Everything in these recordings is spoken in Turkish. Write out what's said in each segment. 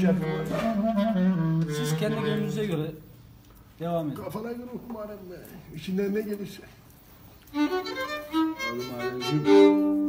şarkı var. Siz kendi gönlünüze göre devam edin. Kafana göre okumarım be. İçinden ne gelirse. Oğlum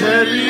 cherry